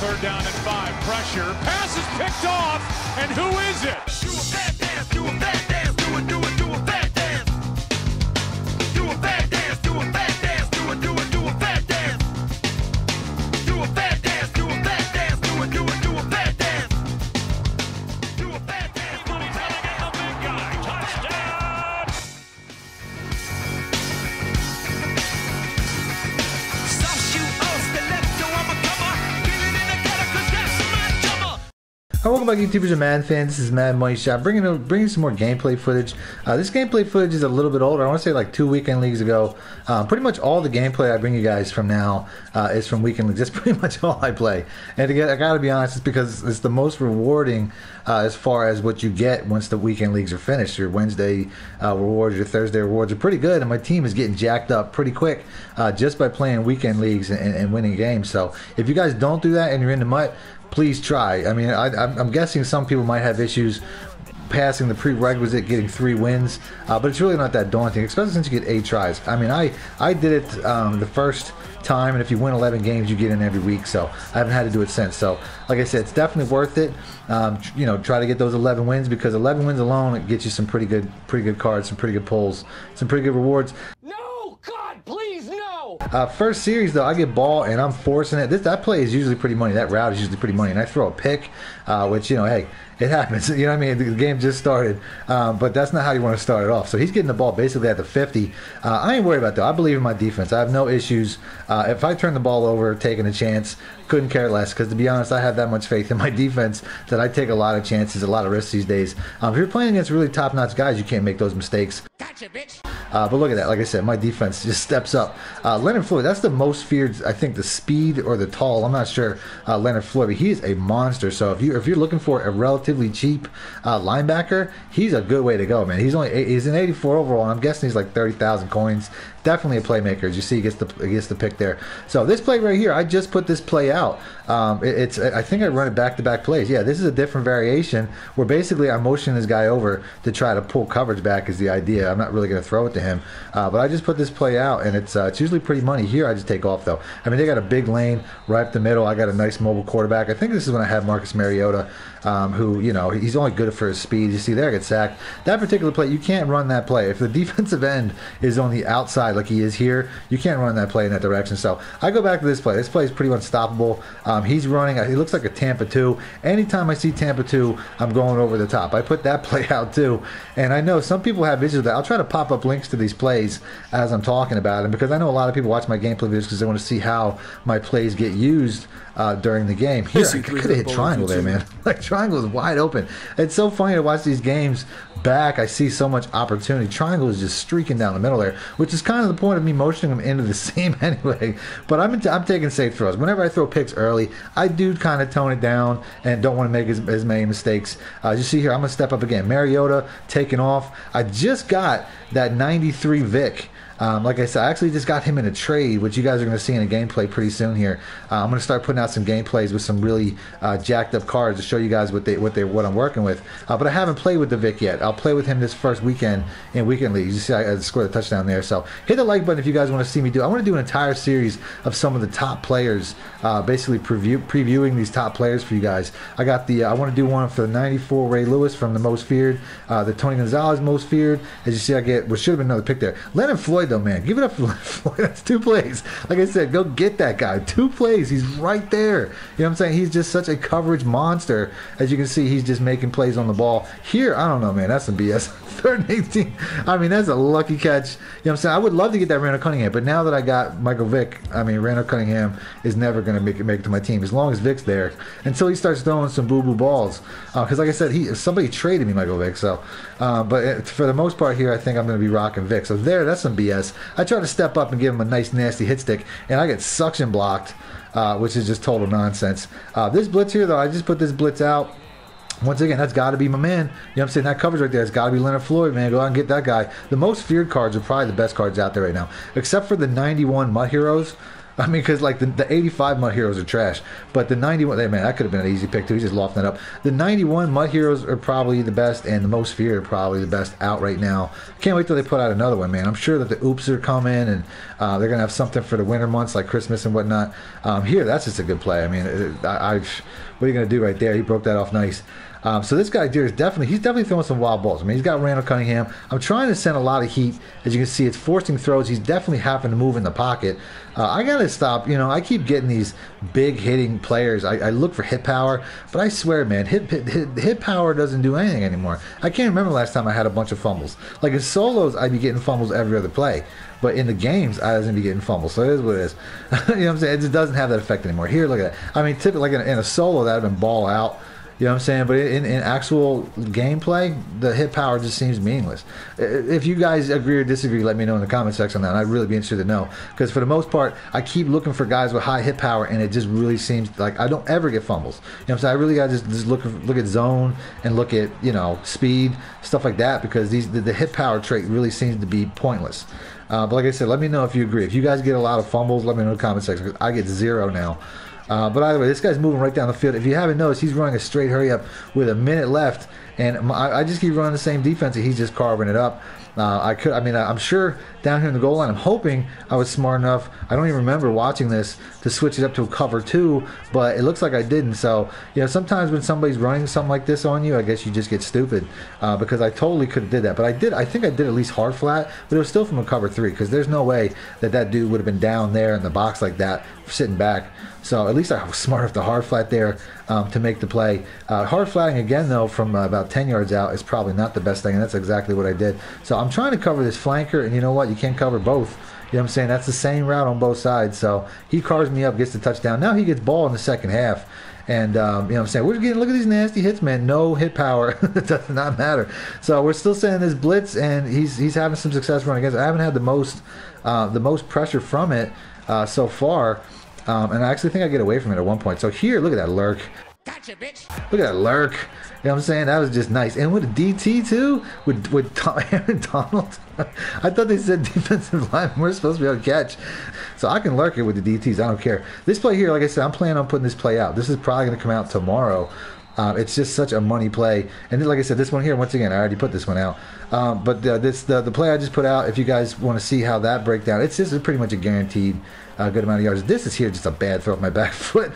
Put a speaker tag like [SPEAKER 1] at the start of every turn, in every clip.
[SPEAKER 1] Third down and five. Pressure. Pass is picked off. And who is it?
[SPEAKER 2] Welcome back, YouTubers and Madden fans. This is Madden Money Shot, bringing bringing some more gameplay footage. Uh, this gameplay footage is a little bit older. I want to say like two weekend leagues ago. Um, pretty much all the gameplay I bring you guys from now uh, is from weekend leagues. That's pretty much all I play. And again, I got to be honest, it's because it's the most rewarding uh, as far as what you get once the weekend leagues are finished. Your Wednesday uh, rewards, your Thursday rewards are pretty good, and my team is getting jacked up pretty quick uh, just by playing weekend leagues and, and winning games. So if you guys don't do that and you're in the MUT, please try. I mean, I, I'm I'm guessing some people might have issues passing the prerequisite, getting three wins, uh, but it's really not that daunting, especially since you get eight tries. I mean, I I did it um, the first time, and if you win 11 games, you get in every week. So I haven't had to do it since. So, like I said, it's definitely worth it. Um, you know, try to get those 11 wins because 11 wins alone it gets you some pretty good, pretty good cards, some pretty good pulls, some pretty good rewards.
[SPEAKER 1] No, God, please, no.
[SPEAKER 2] Uh, first series though, I get ball and I'm forcing it. This that play is usually pretty money. That route is usually pretty money, and I throw a pick, uh, which you know, hey, it happens. You know what I mean? The, game just started, um, but that's not how you want to start it off. So he's getting the ball basically at the 50. Uh, I ain't worried about that. I believe in my defense. I have no issues. Uh, if I turn the ball over, taking a chance, couldn't care less. Because to be honest, I have that much faith in my defense that I take a lot of chances, a lot of risks these days. Um, if you're playing against really top-notch guys, you can't make those mistakes. Uh, but look at that. Like I said, my defense just steps up. Uh, Leonard Floyd, that's the most feared. I think the speed or the tall. I'm not sure. Uh, Leonard Floyd, but he is a monster. So if you if you're looking for a relatively cheap uh, linebacker, he's a good way to go, man. He's only he's an 84 overall, and I'm guessing he's like 30,000 coins. Definitely a playmaker. As you see, he gets the he gets the pick there. So this play right here, I just put this play out. Um, it- it's I think I run it back to back plays. Yeah, this is a different variation where basically I'm motioning this guy over to try to pull coverage back. Is the idea? I'm not really going to throw it to him, uh, but I just put this play out, and it's uh, it's usually pretty money. Here, I just take off though. I mean, they got a big lane right up the middle. I got a nice mobile quarterback. I think this is when I have Marcus Mariota, um, who you know he's only good for his speed. You see there, I get sacked. That particular play, you can't run that play if the defensive end is on the outside like he is here. You can't run that play in that direction. So I go back to this play. This play is pretty unstoppable. Um, he's running. He looks like a Tampa two. Anytime I see Tampa two, I'm going over the top. I put that play out too, and I know some people have issues with that. I'll try to pop up links to these plays as I'm talking about them because I know a lot of people watch my gameplay videos because they want to see how my plays get used uh, during the game. Here, I could have hit triangle there, man. Like triangle is wide open. It's so funny to watch these games back. I see so much opportunity. Triangle is just streaking down the middle there, which is kind of the point of me motioning him into the seam anyway. But I'm I'm taking safe throws. Whenever I throw picks early, I do kind of tone it down and don't want to make as, as many mistakes. Uh, you see here, I'm gonna step up again. Mariota taking off. I just got that 93 Vick. Um, like I said, I actually just got him in a trade, which you guys are going to see in a gameplay pretty soon here. Uh, I'm going to start putting out some gameplays with some really uh, jacked up cards to show you guys what they what they what I'm working with. Uh, but I haven't played with the Vick yet. I'll play with him this first weekend in weekend leagues. You see, I, I scored a touchdown there. So hit the like button if you guys want to see me do. I want to do an entire series of some of the top players, uh, basically preview previewing these top players for you guys. I got the uh, I want to do one for the 94 Ray Lewis from the most feared, uh, the Tony Gonzalez most feared. As you see, I get what should have been another pick there. Leonard Floyd though, man, give it up for Floyd. That's two plays. Like I said, go get that guy. Two plays. He's right there. You know what I'm saying? He's just such a coverage monster. As you can see, he's just making plays on the ball. Here, I don't know, man. That's some BS. Third and 18. I mean, that's a lucky catch. You know what I'm saying? I would love to get that Randall Cunningham, but now that I got Michael Vick, I mean, Randall Cunningham is never going to make it make it to my team as long as Vick's there until he starts throwing some boo boo balls. Because, like I said, he somebody traded me Michael Vick. So, uh, but it, for the most part here, I think I'm going to be rocking Vick. So there, that's some BS. I try to step up and give him a nice nasty hit stick, and I get suction blocked, uh, which is just total nonsense. Uh, this blitz here, though, I just put this blitz out. Once again, that's got to be my man. You know what I'm saying? That coverage right there has got to be Leonard Floyd, man. Go out and get that guy. The most feared cards are probably the best cards out there right now, except for the 91 MUT Heroes. I mean, because like the, the 85 MUT Heroes are trash, but the 91, hey, man, that could have been an easy pick too. He's just lofting it up. The 91 MUT Heroes are probably the best, and the most feared are probably the best out right now. Can't wait till they put out another one, man. I'm sure that the Oops are coming, and uh, they're gonna have something for the winter months like Christmas and whatnot. Um, here, that's just a good play. I mean, I, I've, what are you gonna do right there? He broke that off nice. Um, so this guy here is definitely he's definitely throwing some wild balls. I mean, he's got Randall Cunningham. I'm trying to send a lot of heat. As you can see, it's forcing throws. He's definitely having to move in the pocket. Uh, I gotta stop. You know, I keep getting these big hitting players. I, I look for hit power, but I swear, man, hit, hit hit power doesn't do anything anymore. I can't remember last time I had a bunch of fumbles. Like in solos, I'd be getting fumbles every other play. But in the games, I wasn't be getting fumbles. So it is what it is. you know what I'm saying? It just doesn't have that effect anymore. Here, look at that. I mean, typically, like in, in a solo, that would have been ball out. You know what I'm saying? But in, in actual gameplay, the hit power just seems meaningless. If you guys agree or disagree, let me know in the comment section on that. I'd really be interested to know. Because for the most part, I keep looking for guys with high hit power, and it just really seems like I don't ever get fumbles. You know what I'm saying? I really got to just, just look look at zone and look at you know speed stuff like that because these the, the hit power trait really seems to be pointless. Uh, but like I said, let me know if you agree. If you guys get a lot of fumbles, let me know in the comment section. I get zero now. Uh, but either way, this guy's moving right down the field. If you haven't noticed, he's running a straight hurry up with a minute left, and I just keep running the same defense, and he's just carving it up. Uh, I could, I mean, I'm sure down here in the goal line, I'm hoping I was smart enough. I don't even remember watching this to switch it up to a cover two, but it looks like I didn't. So, you know, sometimes when somebody's running something like this on you, I guess you just get stupid uh, because I totally could have did that. But I did, I think I did at least hard flat, but it was still from a cover three because there's no way that that dude would have been down there in the box like that, sitting back. So at least I was smart enough to hard flat there um, to make the play. Uh, hard flatting again though from uh, about 10 yards out is probably not the best thing, and that's exactly what I did. So I'm trying to cover this flanker, and you know what? You can't cover both. You know what I'm saying? That's the same route on both sides. So he cars me up, gets the touchdown. Now he gets ball in the second half. And um, you know what I'm saying? We're getting look at these nasty hits, man. No hit power. it does not matter. So we're still sending this blitz and he's he's having some success running against. I haven't had the most uh, the most pressure from it uh, so far. Um, and I actually think I get away from it at one point. So here, look at that lurk.
[SPEAKER 1] Gotcha, bitch.
[SPEAKER 2] Look at that lurk. You know what I'm saying? That was just nice. And with a DT too, with with Tom, Aaron Donald. I thought they said defensive line. We're supposed to be able to catch. So I can lurk it with the DTs. I don't care. This play here, like I said, I'm planning on putting this play out. This is probably going to come out tomorrow. Um, it's just such a money play. And then, like I said, this one here, once again, I already put this one out. Um, but uh, this the, the play I just put out, if you guys want to see how that breakdown, it's just pretty much a guaranteed uh, good amount of yards. This is here just a bad throw off my back foot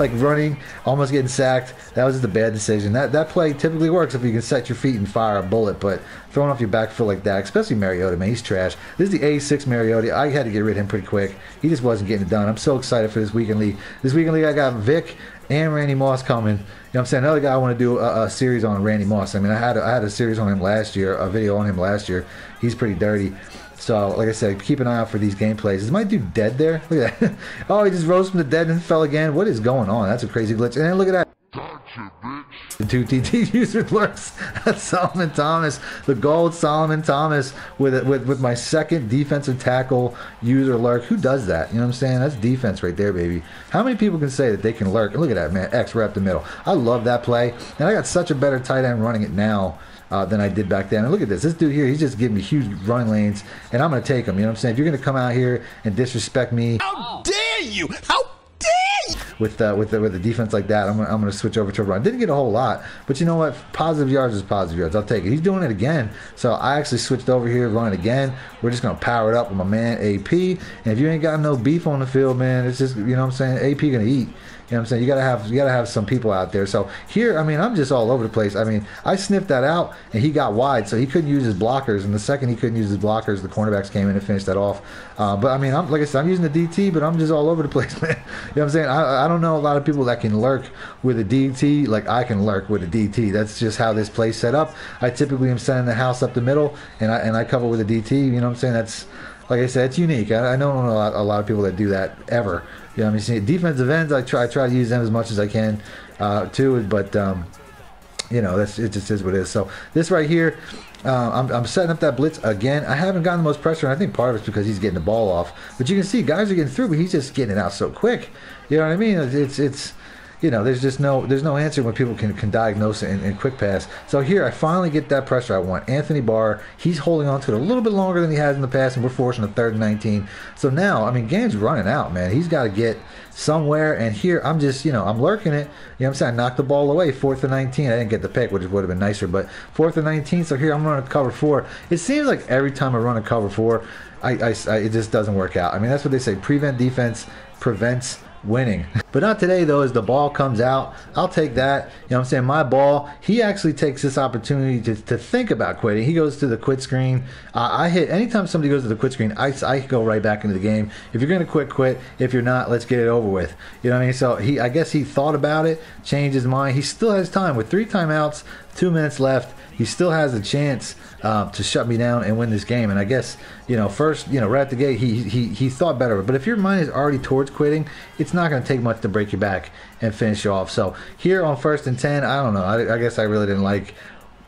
[SPEAKER 2] like running, almost getting sacked. That was just a bad decision. That that play typically works if you can set your feet and fire a bullet, but throwing off your back foot like that, especially Mariota, man, he's trash. This is the A6 Mariota. I had to get rid of him pretty quick. He just wasn't getting it done. I'm so excited for this weekend league. This weekend league, I got Vick and Randy Moss coming. You know what I'm saying? Another guy I want to do a, a series on Randy Moss. I mean, I had a, I had a series on him last year, a video on him last year. He's pretty dirty. So, like I said, keep an eye out for these gameplays. Is my dude dead there? Look at that. oh, he just rose from the dead and fell again. What is going on? That's a crazy glitch. And then look at that. The two DT user lurks. That's Solomon Thomas, the gold Solomon Thomas with with with my second defensive tackle user lurk. Who does that? You know what I'm saying? That's defense right there, baby. How many people can say that they can lurk? Look at that, man. X right up the middle. I love that play, and I got such a better tight end running it now. Uh, than I did back then. And look at this. This dude here, he's just giving me huge running lanes, and I'm going to take him. You know what I'm saying? If you're going to come out here and disrespect me,
[SPEAKER 3] How dare you? How?
[SPEAKER 2] With uh, with the, with a defense like that, I'm gonna, I'm gonna switch over to a run. Didn't get a whole lot, but you know what? Positive yards is positive yards. I'll take it. He's doing it again, so I actually switched over here, running again. We're just gonna power it up with my man AP. And if you ain't got no beef on the field, man, it's just you know what I'm saying. AP gonna eat. You know what I'm saying? You gotta have you gotta have some people out there. So here, I mean, I'm just all over the place. I mean, I sniffed that out, and he got wide, so he couldn't use his blockers. And the second he couldn't use his blockers, the cornerbacks came in and finished that off. Uh, but I mean, I'm like I said, I'm using the DT, but I'm just all over the place, man. You know what I'm saying? I, I don't know a lot of people that can lurk with a DT like I can lurk with a DT. That's just how this play's set up. I typically am sending the house up the middle, and I and I cover with a DT. You know what I'm saying? That's like I said, it's unique. I, I don't know a lot, a lot of people that do that ever. You know, what I mean, see, defensive ends, I try, I try to use them as much as I can, uh, too. But um, you know, that's it. Just is what it is. So this right here, uh, I'm, I'm setting up that blitz again. I haven't gotten the most pressure, and I think part of it's because he's getting the ball off. But you can see guys are getting through, but he's just getting it out so quick. You know what I mean? It's it's you know, there's just no there's no answer when people can, can diagnose it in, in quick pass. So here I finally get that pressure I want. Anthony Barr, he's holding on to it a little bit longer than he has in the past, and we're forcing a third and 19. So now, I mean, game's running out, man. He's got to get somewhere, and here I'm just, you know, I'm lurking it. You know what I'm saying? I knocked the ball away, fourth and 19. I didn't get the pick, which would have been nicer, but fourth and 19. So here I'm running cover four. It seems like every time I run a cover four, I, I, I it just doesn't work out. I mean, that's what they say: prevent defense prevents winning. But not today though, as the ball comes out. I'll take that. You know what I'm saying? My ball, he actually takes this opportunity to, to think about quitting. He goes to the quit screen. Uh, I hit, anytime somebody goes to the quit screen, I, I go right back into the game. If you're to quit, quit. If you're not, let's get it over with. You know what I mean? So he, I guess he thought about it, changed his mind. He still has time with three timeouts, two minutes left. He still has a chance uh, to shut me down and win this game. And I guess you know, first, you know, right at the gate, he he he thought better. But if your mind is already towards quitting, it's not going to take much to break your back and finish you off. So here on first and ten, I don't know. I, I guess I really didn't like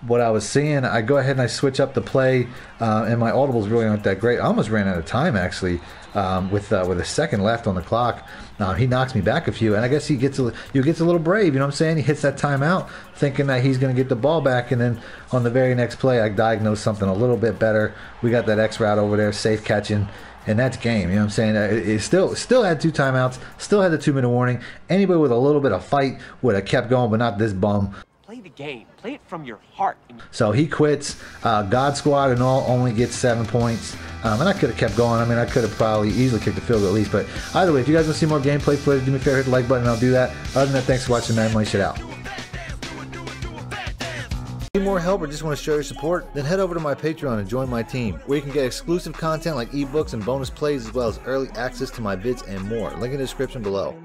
[SPEAKER 2] what I was seeing. I go ahead and I switch up the play, uh, and my audibles really aren't that great. I almost ran out of time actually um, with uh, with a second left on the clock. Uh, he knocks me back a few, and I guess he gets a he gets a little brave. You know what I'm saying? He hits that timeout, thinking that he's going to get the ball back, and then on the very next play, I diagnose something a little bit better. We got that X route over there, safe catching. And that's game. You know what I'm saying? It, still still had two timeouts, still had the two minute warning. Anybody with a little bit of fight would have kept going, but not this bum.
[SPEAKER 4] Play the game. Play it from your heart.
[SPEAKER 2] So he quits. Uh, God Squad and all only gets seven points. Um, and I could have kept going. I mean, I could have probably easily kicked the field at least. But either way, if you guys want to see more gameplay footage, do me a favor, hit the like button, I'll do that. Other than that, thanks for watching Man Money Shit Out. Need more help or just want to show your support? Then head over to my Patreon and join my team, where you can get exclusive content like ebooks and bonus plays, as well as early access to my vids and more. Link in the description below.